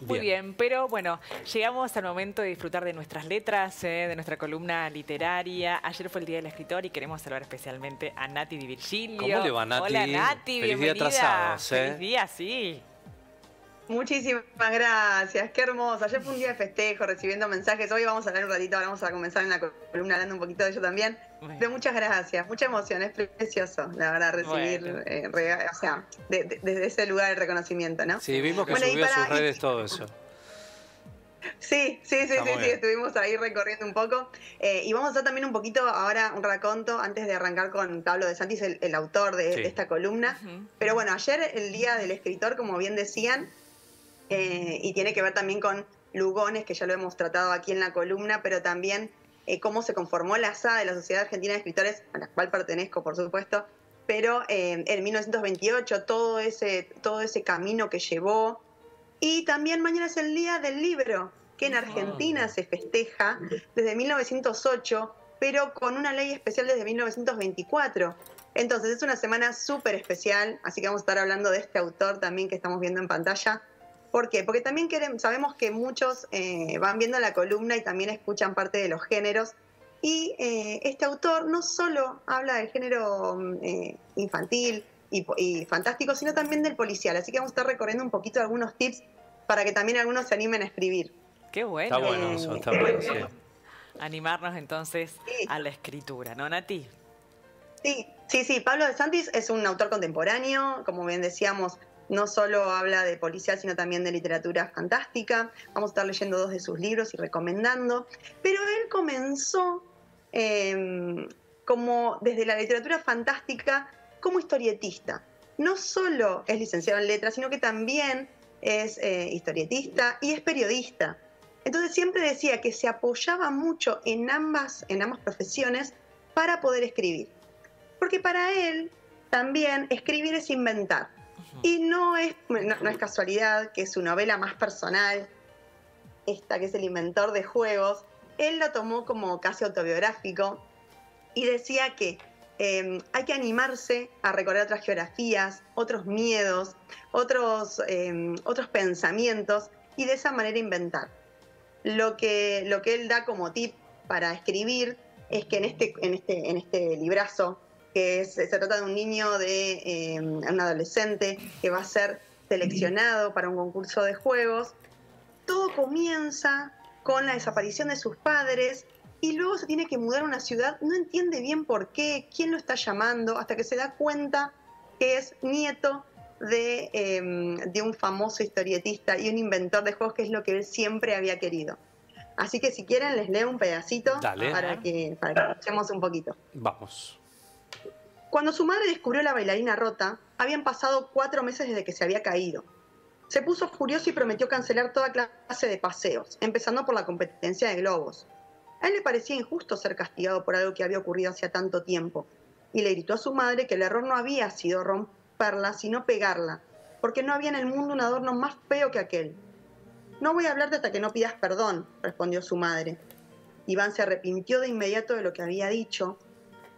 Muy bien. pero bueno, llegamos al momento de disfrutar de nuestras letras, eh, de nuestra columna literaria. Ayer fue el Día del Escritor y queremos saludar especialmente a Nati Di Virgilio. ¿Cómo le va, Nati? Hola, Nati, Feliz bienvenida. día atrasados, ¿eh? Feliz día, sí. Muchísimas gracias, qué hermoso. Ayer fue un día de festejo, recibiendo mensajes. Hoy vamos a hablar un ratito, ahora vamos a comenzar en la columna hablando un poquito de ello también. Bueno. Pero muchas gracias, mucha emoción, es precioso, la verdad, recibir, Bueno. eh, rega- o sea, de- de- desde ese lugar de reconocimiento, ¿no? Sí, vimos que Bueno, subió a sus para- redes todo eso. Sí, sí, sí, sí, sí, estuvimos ahí recorriendo un poco. Eh, y vamos a hacer también un poquito ahora un raconto antes de arrancar con Pablo de Santis, el, el autor de, Sí. de esta columna. Pero bueno, ayer el día del escritor, como bien decían, eh, y tiene que ver también con Lugones, que ya lo hemos tratado aquí en la columna, pero también eh, cómo se conformó la SA de la Sociedad Argentina de Escritores, a la cual pertenezco, por supuesto, pero eh, en 1928 todo ese, todo ese camino que llevó. Y también mañana es el día del libro, que en Argentina se festeja desde 1908, pero con una ley especial desde 1924. Entonces es una semana súper especial, así que vamos a estar hablando de este autor también que estamos viendo en pantalla. ¿Por qué? Porque también queremos, sabemos que muchos eh, van viendo la columna y también escuchan parte de los géneros. Y eh, este autor no solo habla del género mm, eh, infantil y, fantástico, sino también del policial. Así que vamos a estar recorriendo un poquito algunos tips para que también algunos se animen a escribir. Qué bueno. Está bueno eso, está bueno, sí. Animarnos entonces Sí. a la escritura, ¿no, Nati? Sí, sí, sí. Pablo de Santis es un autor contemporáneo, como bien decíamos, no solo habla de policial, sino también de literatura fantástica. Vamos a estar leyendo dos de sus libros y recomendando. Pero él comenzó eh, como desde la literatura fantástica como historietista. No solo es licenciado en letras, sino que también es eh, historietista y es periodista. Entonces siempre decía que se apoyaba mucho en ambas, en ambas profesiones para poder escribir. Porque para él también escribir es inventar. Y no es, no, es casualidad que su novela más personal, esta que es El inventor de juegos, él lo tomó como casi autobiográfico y decía que eh, hay que animarse a recorrer otras geografías, otros miedos, otros, eh, otros pensamientos y de esa manera inventar. Lo que, lo que él da como tip para escribir es que en este, en este, en este librazo, que es- se trata de un niño, de eh, un adolescente que va a ser seleccionado para un concurso de juegos, todo comienza con la desaparición de sus padres y luego se tiene que mudar a una ciudad, no entiende bien por qué, quién lo está llamando, hasta que se da cuenta que es nieto de, eh, de un famoso historietista y un inventor de juegos, que es lo que él siempre había querido. Así que si quieren les leo un pedacito Dale. para que, para que escuchemos un poquito. Vamos. Cuando su madre descubrió la bailarina rota, habían pasado cuatro meses desde que se había caído. Se puso furioso y prometió cancelar toda clase de paseos, empezando por la competencia de globos. A él le parecía injusto ser castigado por algo que había ocurrido hacía tanto tiempo, y le gritó a su madre que el error no había sido romperla, sino pegarla, porque no había en el mundo un adorno más feo que aquel. No voy a hablarte hasta que no pidas perdón, respondió su madre. Iván se arrepintió de inmediato de lo que había dicho.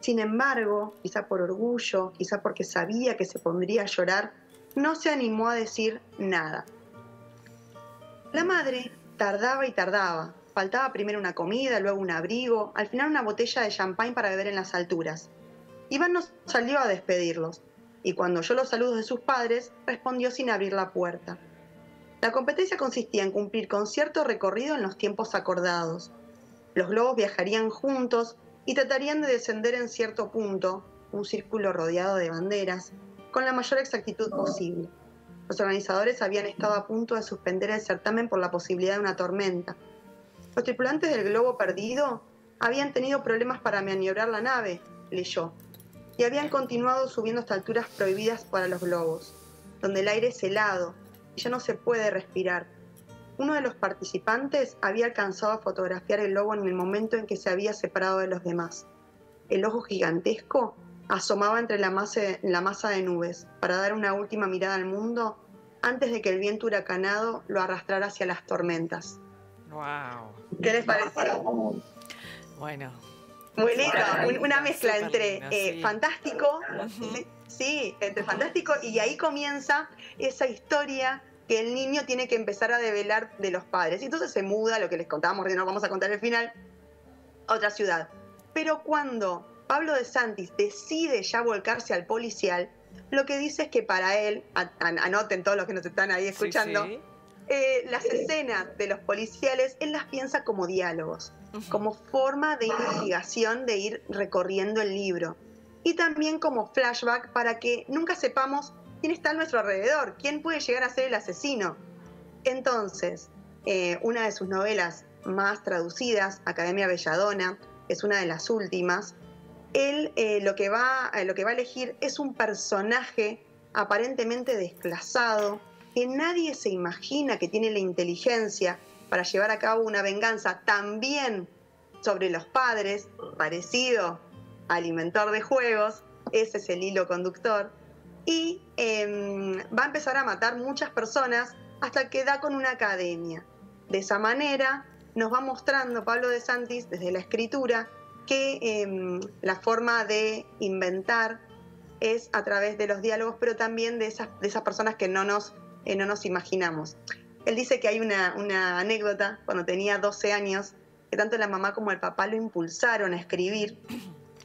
Sin embargo, quizá por orgullo, quizá porque sabía que se pondría a llorar, no se animó a decir nada. La madre tardaba y tardaba. Faltaba primero una comida, luego un abrigo, al final una botella de champán para beber en las alturas. Iván no salió a despedirlos, y cuando oyó los saludos de sus padres, respondió sin abrir la puerta. La competencia consistía en cumplir con cierto recorrido en los tiempos acordados. Los globos viajarían juntos y tratarían de descender en cierto punto, un círculo rodeado de banderas, con la mayor exactitud posible. Los organizadores habían estado a punto de suspender el certamen por la posibilidad de una tormenta. Los tripulantes del globo perdido habían tenido problemas para maniobrar la nave, leyó, y habían continuado subiendo hasta alturas prohibidas para los globos, donde el aire es helado y ya no se puede respirar. Uno de los participantes había alcanzado a fotografiar el globo en el momento en que se había separado de los demás. El ojo gigantesco asomaba entre la masa, de, la masa de nubes para dar una última mirada al mundo antes de que el viento huracanado lo arrastrara hacia las tormentas. Wow. ¿Qué les parece? Bueno. Muy lindo, una mezcla entre eh, fantástico, sí, entre fantástico y ahí comienza esa historia que el niño tiene que empezar a develar de los padres. Y entonces se muda, lo que les contábamos, no vamos a contar el final, a otra ciudad. Pero cuando Pablo de Santis decide ya volcarse al policial, lo que dice es que para él, anoten todos los que nos están ahí escuchando, eh, las escenas de los policiales, él las piensa como diálogos, como forma de investigación de ir recorriendo el libro. Y también como flashback para que nunca sepamos quién está a nuestro alrededor, quién puede llegar a ser el asesino. Entonces, eh, una de sus novelas más traducidas, Academia Belladona, es una de las últimas, él eh, lo, que va, lo que va a elegir es un personaje aparentemente desplazado, que nadie se imagina que tiene la inteligencia para llevar a cabo una venganza también sobre los padres, parecido al inventor de juegos, ese es el hilo conductor, y em, va a empezar a matar muchas personas hasta que da con una academia. De esa manera nos va mostrando Pablo de Santis desde la escritura que em, la forma de inventar es a través de los diálogos, pero también de esas, de esas personas que no nos eh, no nos imaginamos. Él dice que hay una, anécdota cuando tenía 12 años, que tanto la mamá como el papá lo impulsaron a escribir.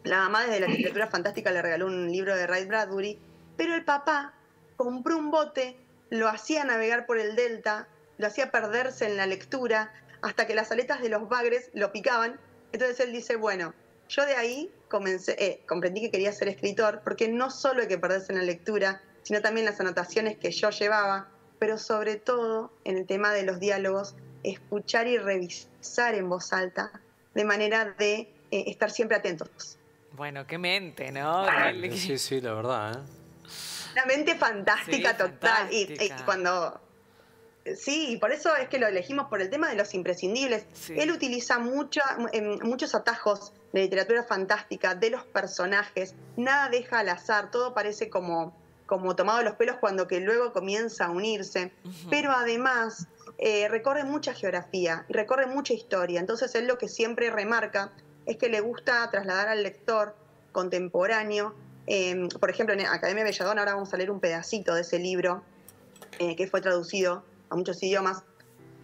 La mamá desde la literatura fantástica le regaló un libro de Ray Bradbury, pero el papá compró un bote, lo hacía navegar por el delta, lo hacía perderse en la lectura, hasta que las aletas de los bagres lo picaban. Entonces él dice, bueno, yo de ahí comencé, eh, comprendí que quería ser escritor, porque no solo hay que perderse en la lectura, sino también las anotaciones que yo llevaba, pero sobre todo en el tema de los diálogos, escuchar y revisar en voz alta, de manera de eh, estar siempre atentos. Bueno, qué mente, ¿no? Sí, sí, la verdad. ¿eh? Una mente fantástica total. Y, cuando Sí, y por eso es que lo elegimos por el tema de los imprescindibles. Él utiliza mucho, em, muchos atajos de literatura fantástica, de los personajes, nada deja al azar, todo parece como, como tomado los pelos cuando que luego comienza a unirse, pero además eh, recorre mucha geografía y recorre mucha historia. Entonces él lo que siempre remarca es que le gusta trasladar al lector contemporáneo, em, por ejemplo en Academia Belladón ahora vamos a leer un pedacito de ese libro eh, que fue traducido a muchos idiomas,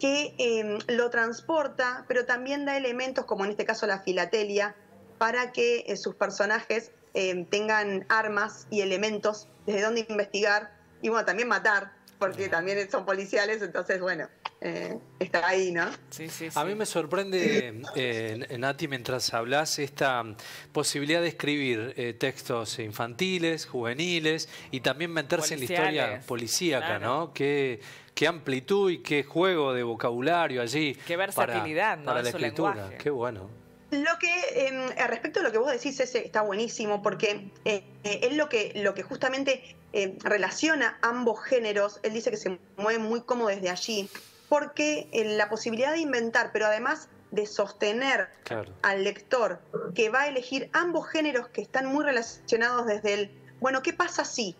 que em, lo transporta, pero también da elementos como en este caso la filatelia, para que eh, sus personajes em, tengan armas y elementos desde donde investigar y bueno, también matar, porque también son policiales, entonces bueno, eh, está ahí, ¿no? Sí, sí, A mí me sorprende, eh, Nati, mientras hablas, esta posibilidad de escribir eh, textos infantiles, juveniles y también meterse en la historia policíaca, ¿no? Qué, qué amplitud y qué juego de vocabulario allí. Qué versatilidad, para, la escritura. Qué bueno. Lo que, em, respecto a lo que vos decís, ese está buenísimo, porque eh, eh, es lo que, lo que justamente eh, relaciona ambos géneros. Él dice que se mueve muy cómodo desde allí, porque la posibilidad de inventar, pero además de sostener al lector que va a elegir ambos géneros que están muy relacionados desde el, bueno, ¿qué pasa si?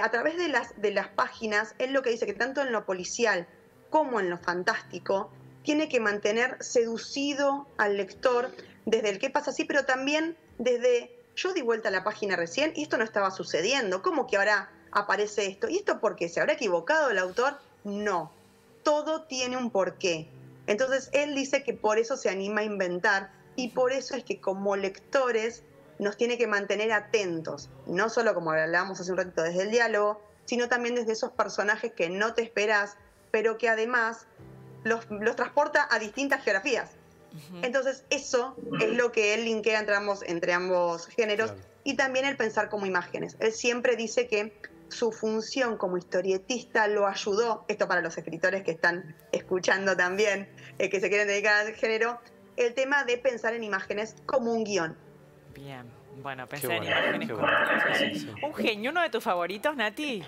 a través de las, de las páginas, él lo que dice que tanto en lo policial como en lo fantástico, tiene que mantener seducido al lector desde el qué pasa así, pero también desde yo di vuelta a la página recién y esto no estaba sucediendo. ¿Cómo que ahora aparece esto? ¿Y esto por qué? ¿Se habrá equivocado el autor? No. Todo tiene un porqué. Entonces él dice que por eso se anima a inventar y por eso es que como lectores nos tiene que mantener atentos, no solo como hablábamos hace un ratito desde el diálogo, sino también desde esos personajes que no te esperas, pero que además los, transporta a distintas geografías. Entonces, eso es lo que él linkea entre ambos, entre ambos géneros y también el pensar como imágenes. Él siempre dice que su función como historietista lo ayudó, esto para los escritores que están escuchando también, eh, que se quieren dedicar al género, el tema de pensar en imágenes como un guion. Bien, bueno, pensar en imágenes como un guion. Un genio, uno de tus favoritos, Nati.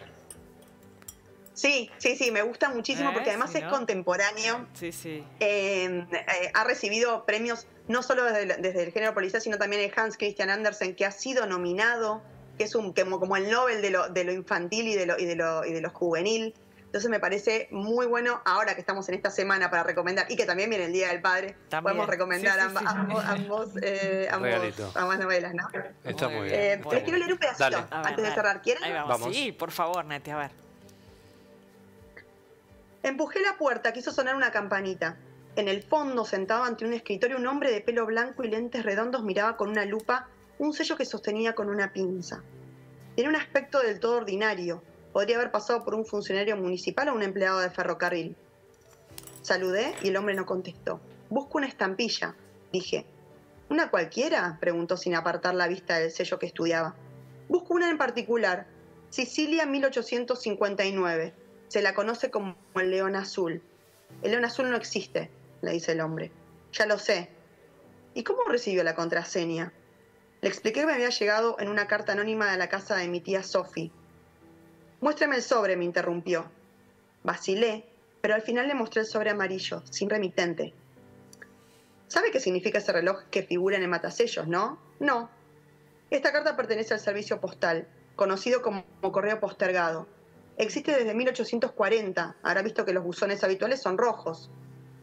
Sí, sí, sí, me gusta muchísimo porque además es contemporáneo. Sí, sí. Em, eh, ha recibido premios no solo desde, el género policial, sino también el Hans Christian Andersen, que ha sido nominado, que es un como, como el Nobel de lo, de lo infantil y de lo, y, de lo, y de lo juvenil. Entonces me parase muy bueno ahora que estamos en esta semana para recomendar y que también viene el Día del Padre. Podemos recomendar ambos, eh, ambas novelas, ¿no? Está muy bien. Eh, les quiero leer un pedacito antes de cerrar. ¿Quieren? Ahí vamos. Sí, por favor, Nati, a ver. Empujé la puerta, quiso sonar una campanita. En el fondo, sentado ante un escritorio, un hombre de pelo blanco y lentes redondos miraba con una lupa un sello que sostenía con una pinza. Tiene un aspecto del todo ordinario. Podría haber pasado por un funcionario municipal o un empleado de ferrocarril. Saludé y el hombre no contestó. Busco una estampilla, dije. ¿Una cualquiera? preguntó sin apartar la vista del sello que estudiaba. Busco una en particular. Sicilia 1859. Se la conoce como el león azul. El león azul no existe, le dice el hombre. Ya lo sé. ¿Y cómo recibió la contraseña? Le expliqué que me había llegado en una carta anónima de la casa de mi tía Sophie. Muéstreme el sobre, me interrumpió. Vacilé, pero al final le mostré el sobre amarillo, sin remitente. ¿Sabe qué significa ese reloj que figura en el matasellos, no? No. Esta carta pertenece al servicio postal, conocido como correo postergado. Existe desde 1840. Habrá visto que los buzones habituales son rojos.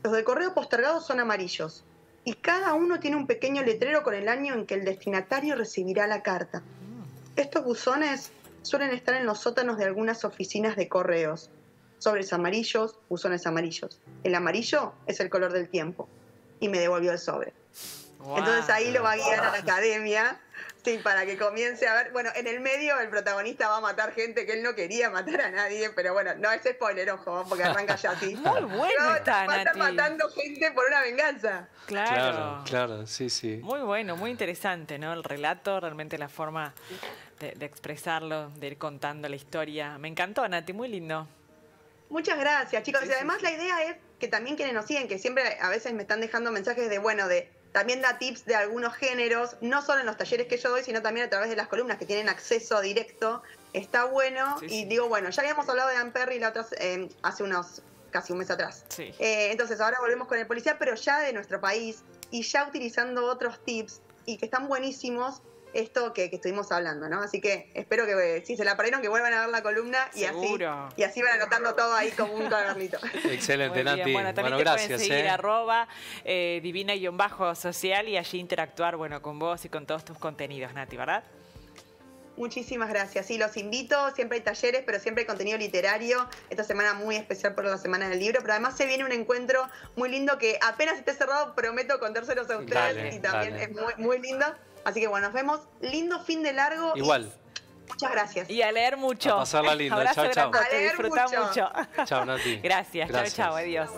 Los de correo postergado son amarillos y cada uno tiene un pequeño letrero con el año en que el destinatario recibirá la carta. Estos buzones suelen estar en los sótanos de algunas oficinas de correos. Sobres amarillos, buzones amarillos. El amarillo es el color del tiempo. Y me devolvió el sobre. Entonces ahí lo va a guiar a la academia Sí, para que comience a ver. Bueno, en el medio el protagonista va a matar gente que él no quería matar a nadie, pero bueno, no es spoiler, ojo, porque arranca ya así. Muy bueno está, Va a estar matando gente por una venganza. Claro. Claro, sí, sí. Muy bueno, muy interesante, ¿no? El relato, realmente la forma de, expresarlo, de ir contando la historia. Me encantó, Nati, muy lindo. Muchas gracias, chicos. y además la idea es que también quienes nos siguen, que siempre a veces me están dejando mensajes de, bueno, de también da tips de algunos géneros, no solo en los talleres que yo doy, sino también a través de las columnas que tienen acceso directo. Está bueno. y digo, bueno, ya habíamos hablado de Anne Perry la otra, eh, hace unos casi un mes atrás. Eh, entonces ahora volvemos con el policía, pero ya de nuestro país y ya utilizando otros tips y que están buenísimos esto que, estuvimos hablando, ¿no? Así que espero que si se la perdieron que vuelvan a ver la columna y así y así van anotando todo ahí como un cuadernito. Excelente, Nati. Bueno, también te gracias. Pueden seguir ¿eh? arroba eh, divina-social y allí interactuar, bueno, con vos y con todos tus contenidos, Nati, ¿verdad? Muchísimas gracias. Sí, los invito. Siempre hay talleres, pero siempre hay contenido literario. Esta semana muy especial por la Semana del Libro, pero además se viene un encuentro muy lindo que apenas esté cerrado prometo contárselos a ustedes y también es muy, muy lindo. Así que bueno, nos vemos. Lindo fin de largo. Igual. muchas gracias. Y a leer mucho. A pasarla lindo. Chao, chao. A leer mucho. mucho. Chao, Nati. Gracias. Chao, chao. Adiós.